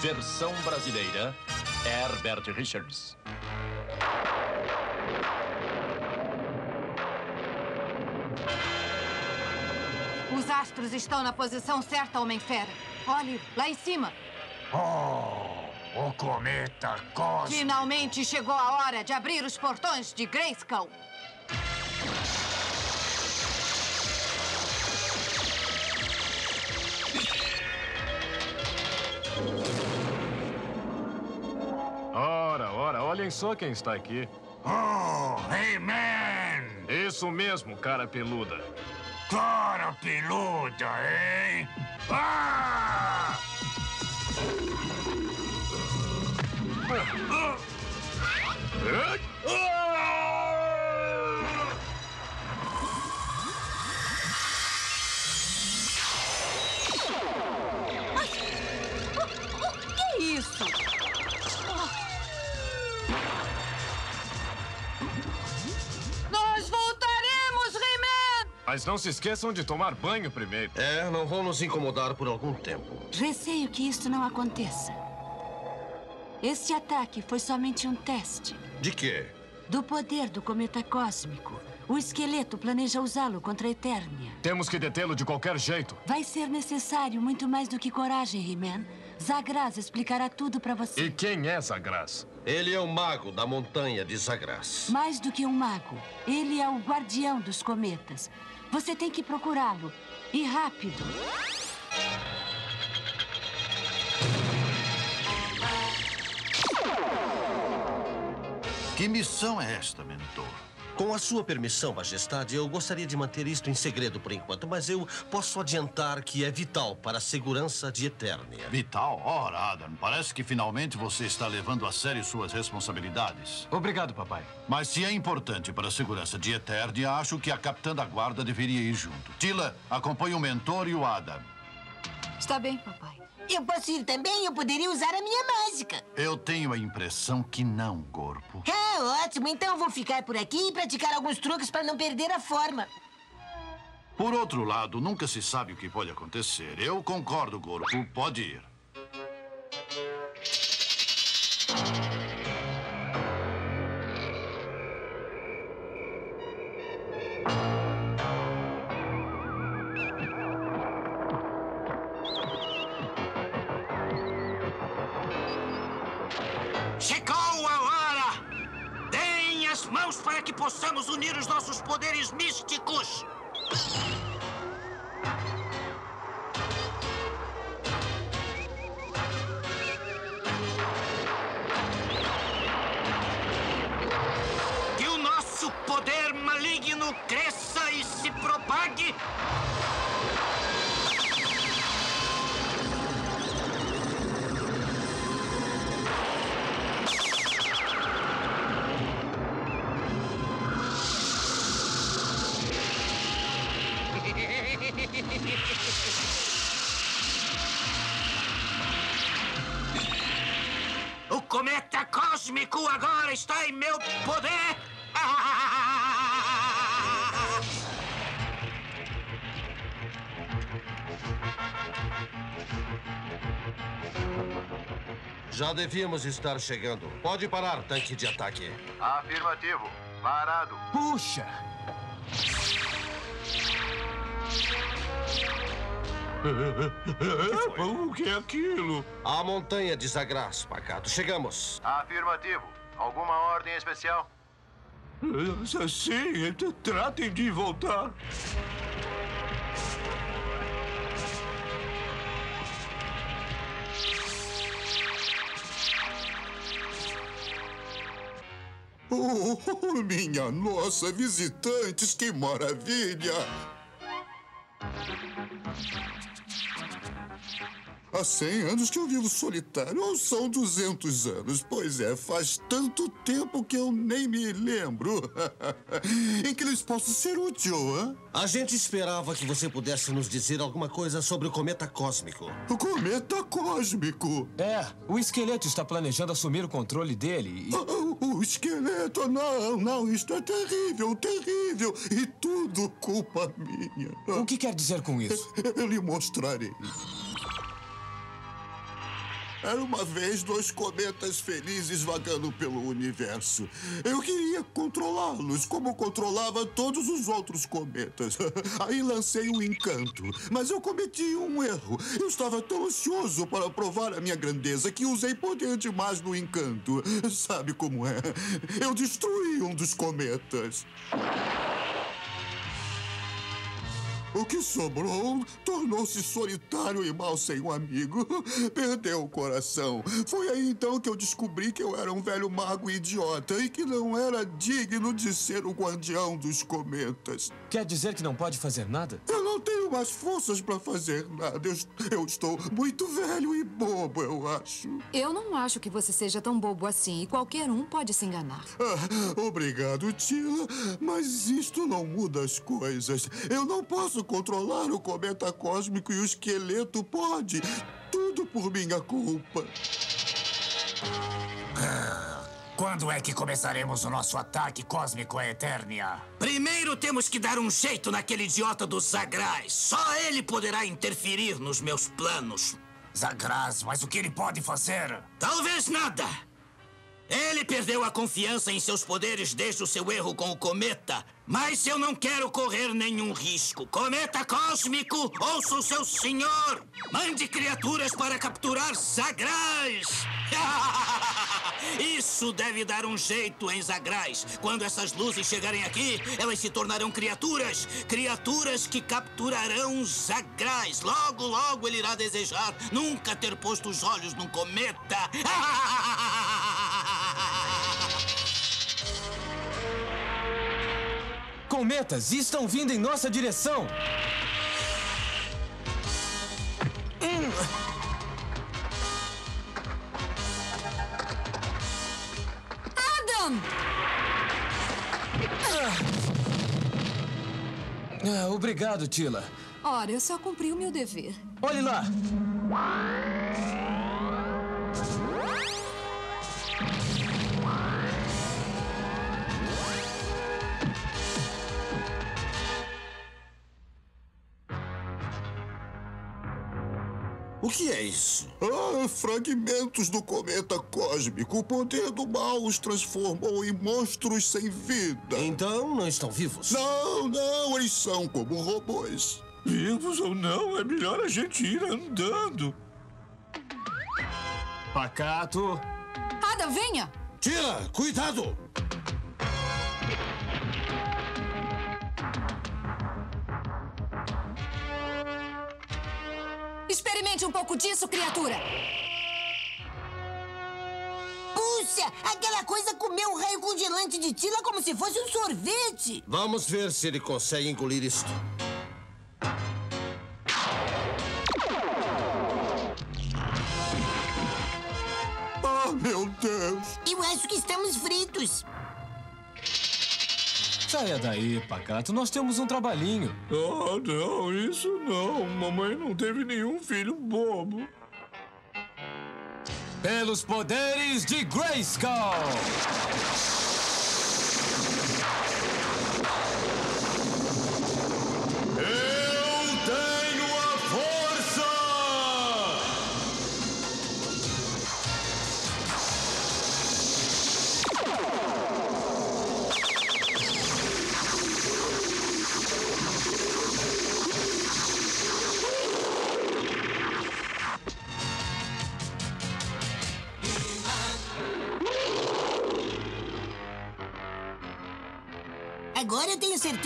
Versão brasileira, Herbert Richards. Os astros estão na posição certa, Homem-Fera. Olhe, lá em cima. Oh, o cometa cósmico. Finalmente chegou a hora de abrir os portões de Grayskull. Ora, ora, olhem só quem está aqui. Oh, He-Man! Isso mesmo, cara peluda. Cara peluda, hein? Ah! Que Mas não se esqueçam de tomar banho primeiro. É, não vão nos incomodar por algum tempo. Receio que isto não aconteça. Este ataque foi somente um teste De quê? do poder do cometa cósmico. O esqueleto planeja usá-lo contra a Eternia. Temos que detê-lo de qualquer jeito. Vai ser necessário muito mais do que coragem, He-Man. Zagraz explicará tudo para você. E quem é Zagraz? Ele é o mago da montanha de Zagras. Mais do que um mago, ele é o guardião dos cometas. Você tem que procurá-lo. E rápido. Que missão é esta, mentor? Com a sua permissão, Majestade, eu gostaria de manter isto em segredo por enquanto, mas eu posso adiantar que é vital para a segurança de Eternia. Vital? Ora, Adam, parece que finalmente você está levando a sério suas responsabilidades. Obrigado, papai. Mas se é importante para a segurança de Eternia, acho que a capitã da guarda deveria ir junto. Tila, acompanhe o mentor e o Adam. Está bem, papai. Eu posso ir também? Eu poderia usar a minha mágica. Eu tenho a impressão que não, corpo. Ah, ótimo. Então eu vou ficar por aqui e praticar alguns truques para não perder a forma. Por outro lado, nunca se sabe o que pode acontecer. Eu concordo, corpo. Pode ir. Possamos unir os nossos poderes místicos! Que o nosso poder maligno cresça e se propague! Já devíamos estar chegando. Pode parar, tanque de ataque. Afirmativo. Parado. Puxa! O que é aquilo? A montanha de Zagras, Pacato. Chegamos. Afirmativo. Alguma ordem especial? Sim, tratem de voltar. Oh, minha nossa, visitantes, que maravilha! Há 100 anos que eu vivo solitário, ou são 200 anos? Pois é, faz tanto tempo que eu nem me lembro. em que lhes posso ser útil, hã? A gente esperava que você pudesse nos dizer alguma coisa sobre o cometa cósmico. O cometa cósmico! É, o esqueleto está planejando assumir o controle dele. e- O esqueleto, não, não, isto é terrível, terrível, e tudo culpa minha. O que quer dizer com isso? Eu lhe mostrarei. Era uma vez dois cometas felizes vagando pelo universo. Eu queria controlá-los, como controlava todos os outros cometas. Aí lancei um encanto, mas eu cometi um erro. Eu estava tão ansioso para provar a minha grandeza que usei poder demais no encanto. Sabe como é? Eu destruí um dos cometas. O que sobrou tornou-se solitário e mal sem um amigo. Perdeu o coração. Foi aí então que eu descobri que eu era um velho mago idiota e que não era digno de ser o guardião dos cometas. Quer dizer que não pode fazer nada? Eu não tenho mais forças para fazer nada. Eu, eu estou muito velho e bobo, eu acho. Eu não acho que você seja tão bobo assim e qualquer um pode se enganar. Ah, obrigado, Tila. Mas isto não muda as coisas. Eu não posso controlar o cometa cósmico e o esqueleto pode. Tudo por minha culpa. Quando é que começaremos o nosso ataque cósmico à Eternia? Primeiro temos que dar um jeito naquele idiota do Zagraz. Só ele poderá interferir nos meus planos. Zagraz, mas o que ele pode fazer? Talvez nada. Ele perdeu a confiança em seus poderes desde o seu erro com o cometa. Mas eu não quero correr nenhum risco. Cometa cósmico, ouço o seu senhor. Mande criaturas para capturar Zagraz. Isso deve dar um jeito em Zagraz. Quando essas luzes chegarem aqui, elas se tornarão criaturas. Criaturas que capturarão Zagraz. Logo, logo ele irá desejar nunca ter posto os olhos num cometa. Cometas estão vindo em nossa direção! Hum. Ah, obrigado, Tila. Ora, eu só cumpri o meu dever. Olhe lá! É isso? Ah, fragmentos do cometa cósmico. O poder do mal os transformou em monstros sem vida. Então não estão vivos? Não, não, eles são como robôs. Vivos ou não, é melhor a gente ir andando. Pacato. Adam, venha! Tira, cuidado! Disso, criatura! Puxa, aquela coisa comeu um raio congelante de Tila como se fosse um sorvete. Vamos ver se ele consegue engolir isto. Ah, meu Deus! Eu acho que estamos fritos. Saia daí, Pacato. Nós temos um trabalhinho. Oh, não, isso não. Mamãe não teve nenhum filho bobo. Pelos poderes de Grayskull!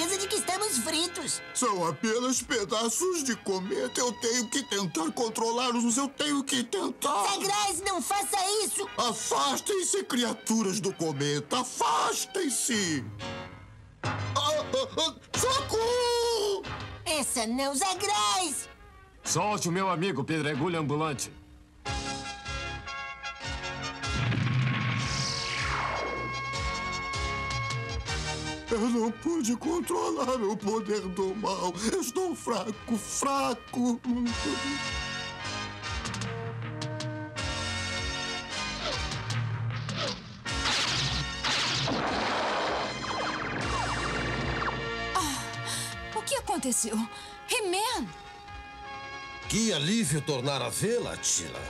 Certeza de que estamos fritos. São apenas pedaços de cometa. Eu tenho que tentar controlá-los. Eu tenho que tentar. Sagraz, não faça isso! Afastem-se, criaturas do cometa. Afastem-se! Ah, ah, ah, socorro! Essa não, Sagraz! Solte o meu amigo Pedregulho Ambulante. Eu não pude controlar o poder do mal. Eu estou fraco, fraco. O que aconteceu? He-Man! Que alívio tornar a vê-la, Tila.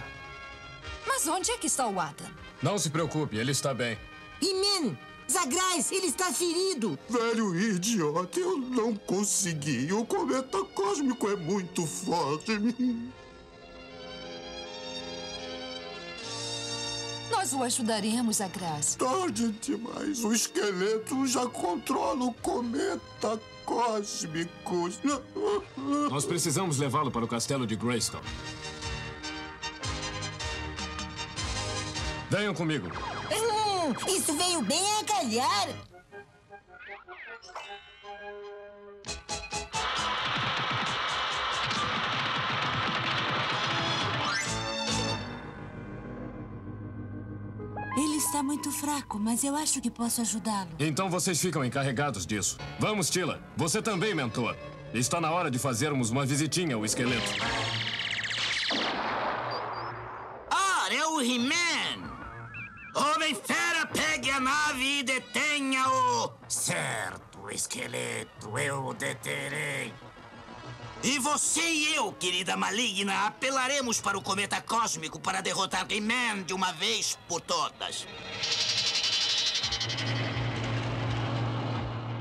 Mas onde é que está o Adam? Não se preocupe, ele está bem. He-Man! Zagrais, ele está ferido! Velho idiota, eu não consegui. O cometa cósmico é muito forte. Nós o ajudaremos, Zagrais. Tarde demais. O esqueleto já controla o cometa cósmico. Nós precisamos levá-lo para o castelo de Grayskull. Venham comigo. Hum, isso veio bem a calhar. Ele está muito fraco, mas eu acho que posso ajudá-lo. Então vocês ficam encarregados disso. Vamos, Tila. Você também, mentor. Está na hora de fazermos uma visitinha ao esqueleto. Certo, esqueleto, eu o deterei. E você e eu, querida maligna, apelaremos para o cometa cósmico para derrotar He-Man de uma vez por todas.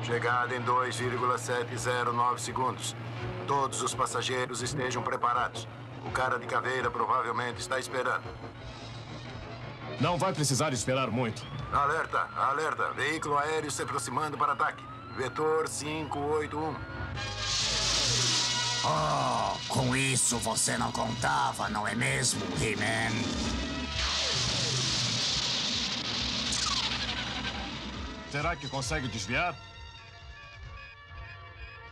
Chegada em 2,709 segundos. Todos os passageiros estejam preparados. O cara de caveira provavelmente está esperando. Não vai precisar esperar muito. Alerta, alerta. Veículo aéreo se aproximando para ataque. Vetor 581. Oh, com isso você não contava, não é mesmo, He-Man? Será que consegue desviar?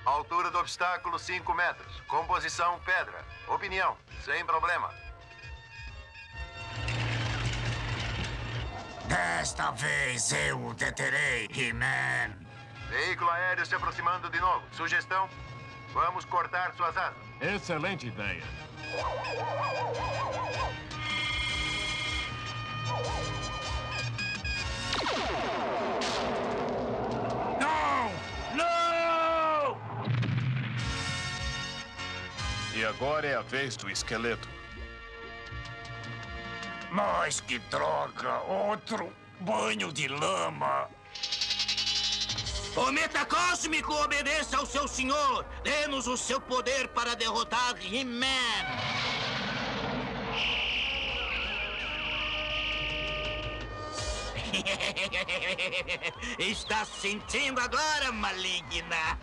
Altura do obstáculo 5 metros. Composição pedra. Opinião, sem problema. Desta vez eu o deterei, He-Man. Veículo aéreo se aproximando de novo. Sugestão? Vamos cortar suas asas. Excelente ideia. Não! Não! E agora é a vez do esqueleto. Mas que droga! Outro banho de lama! Cometa cósmico, obedeça ao seu senhor! Dê-nos o seu poder para derrotar He-Man! Está sentindo agora, maligna?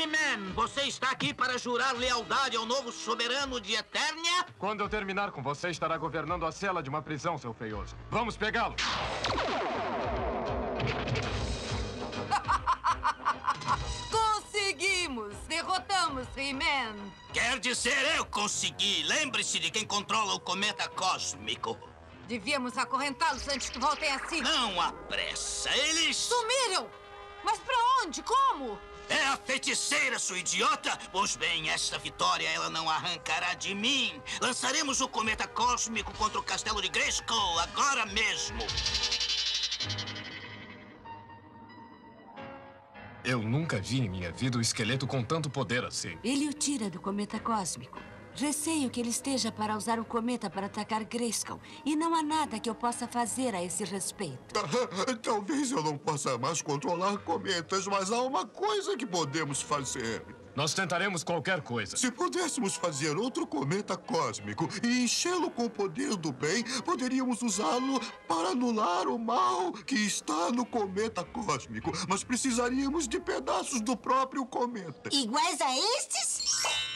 He-Man! Você está aqui para jurar lealdade ao novo soberano de Eternia? Quando eu terminar com você, estará governando a cela de uma prisão, seu feioso. Vamos pegá-lo! Conseguimos! Derrotamos He-Man! Quer dizer, eu consegui. Lembre-se de quem controla o cometa cósmico. Devíamos acorrentá-los antes que voltem a si. Não há pressa. Eles. Sumiram! Mas pra onde? Como? É a feiticeira, sua idiota! Pois bem, esta vitória ela não arrancará de mim. Lançaremos o cometa cósmico contra o castelo de Grayskull agora mesmo. Eu nunca vi em minha vida um esqueleto com tanto poder assim. Ele o tira do cometa cósmico. Receio que ele esteja para usar o cometa para atacar Grayskull. E não há nada que eu possa fazer a esse respeito. Talvez eu não possa mais controlar cometas, mas há uma coisa que podemos fazer. Nós tentaremos qualquer coisa. Se pudéssemos fazer outro cometa cósmico e enchê-lo com o poder do bem, poderíamos usá-lo para anular o mal que está no cometa cósmico. Mas precisaríamos de pedaços do próprio cometa. Iguais a estes?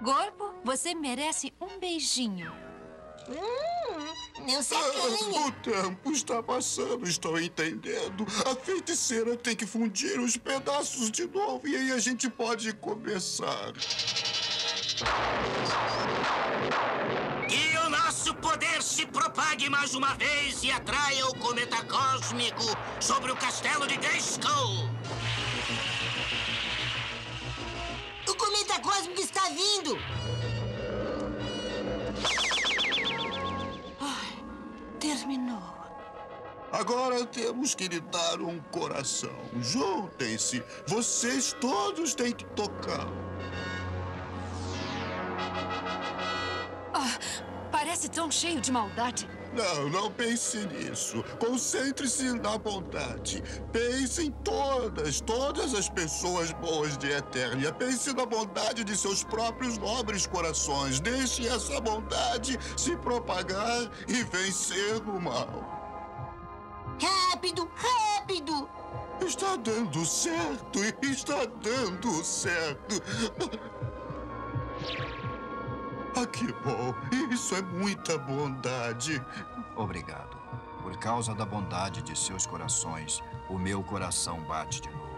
Gorpo, você merece um beijinho. Hum, meu Ah, sacanha. o tempo está passando, estou entendendo. A feiticeira tem que fundir os pedaços de novo e aí a gente pode começar. Que o nosso poder se propague mais uma vez e atraia o cometa cósmico sobre o castelo de Grayskull. Cometa cósmico está vindo. Terminou. Agora temos que lhe dar um coração. Juntem-se. Vocês todos têm que tocar. Ah, parece tão cheio de maldade. Não, não pense nisso. Concentre-se na bondade. Pense em todas, todas as pessoas boas de Eternia. Pense na bondade de seus próprios nobres corações. Deixe essa bondade se propagar e vencer o mal. Rápido, rápido! Está dando certo, está dando certo. Ah, que bom. Isso é muita bondade. Obrigado. Por causa da bondade de seus corações, o meu coração bate de novo.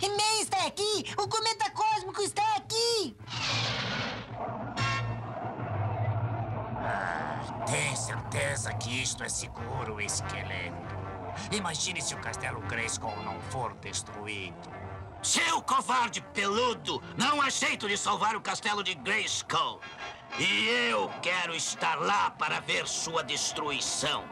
He-Man está aqui! O cometa cósmico está aqui! Ah, tem certeza que isto é seguro, esqueleto? Imagine se o castelo Grayskull não for destruído. Seu covarde peludo! Não há jeito de salvar o castelo de Grayskull. E eu quero estar lá para ver sua destruição.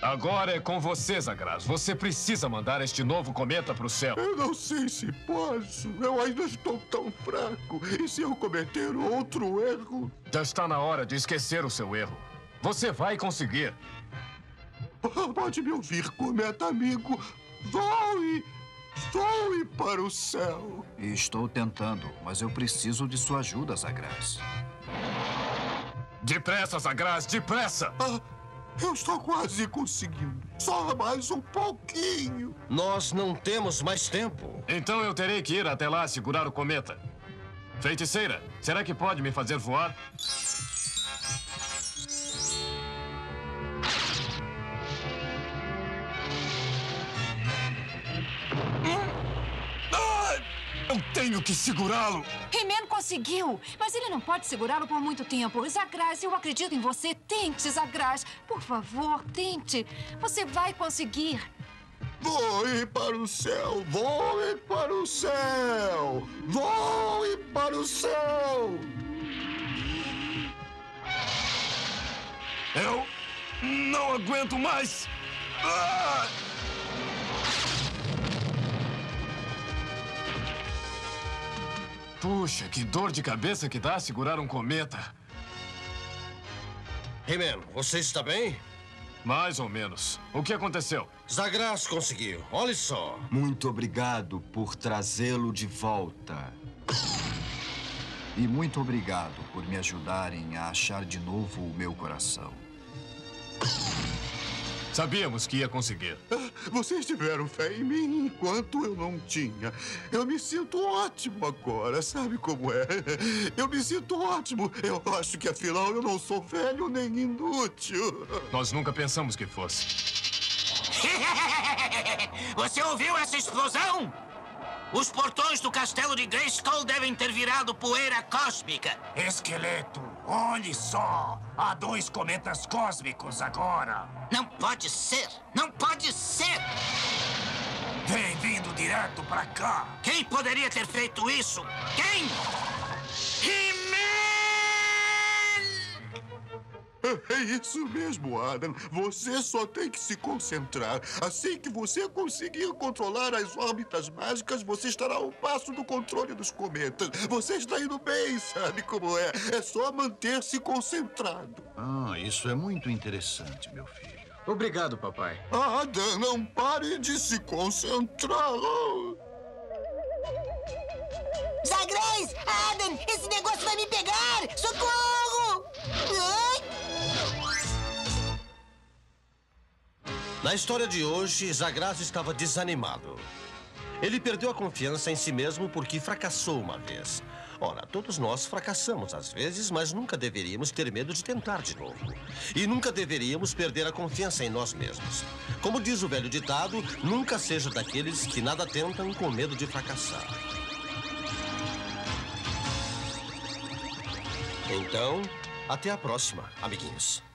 Agora é com você, Zagraz. Você precisa mandar este novo cometa para o céu. Eu não sei se posso. Eu ainda estou tão fraco. E se eu cometer outro erro? Já está na hora de esquecer o seu erro. Você vai conseguir. Pode me ouvir, cometa amigo. Voe! Voe para o céu. Estou tentando, mas eu preciso de sua ajuda, Zagraz. Depressa, Zagraz, depressa! Ah, eu estou quase conseguindo. Só mais um pouquinho. Nós não temos mais tempo. Então eu terei que ir até lá segurar o cometa. Feiticeira, será que pode me fazer voar? Eu tenho que segurá-lo! He-Man conseguiu! Mas ele não pode segurá-lo por muito tempo. Zagraz, eu acredito em você. Tente, Zagraz. Por favor, tente. Você vai conseguir. Voe para o céu! Voe para o céu! Voe para o céu! Eu não aguento mais! Ah! Puxa, que dor de cabeça que dá segurar um cometa. He-Man, você está bem? Mais ou menos. O que aconteceu? Zagraz conseguiu. Olhe só. Muito obrigado por trazê-lo de volta. E muito obrigado por me ajudarem a achar de novo o meu coração. Sabíamos que ia conseguir. Vocês tiveram fé em mim enquanto eu não tinha. Eu me sinto ótimo agora, sabe como é? Eu me sinto ótimo. Eu acho que afinal eu não sou velho nem inútil. Nós nunca pensamos que fosse. Você ouviu essa explosão? Os portões do castelo de Grayskull devem ter virado poeira cósmica. Esqueleto, olhe só! Há dois cometas cósmicos agora. Não pode ser! Não pode ser! Vem vindo direto pra cá. Quem poderia ter feito isso? Quem? He-Man! É isso mesmo, Adam. Você só tem que se concentrar. Assim que você conseguir controlar as órbitas mágicas, você estará a um passo do controle dos cometas. Você está indo bem, sabe como é? É só manter-se concentrado. Ah, isso é muito interessante, meu filho. Obrigado, papai. Adam, não pare de se concentrar. Zagraz! Adam, esse negócio vai me pegar! Socorro! Ai! Na história de hoje, Zagraz estava desanimado. Ele perdeu a confiança em si mesmo porque fracassou uma vez. Ora, todos nós fracassamos às vezes, mas nunca deveríamos ter medo de tentar de novo. E nunca deveríamos perder a confiança em nós mesmos. Como diz o velho ditado, nunca seja daqueles que nada tentam com medo de fracassar. Então, até a próxima, amiguinhos.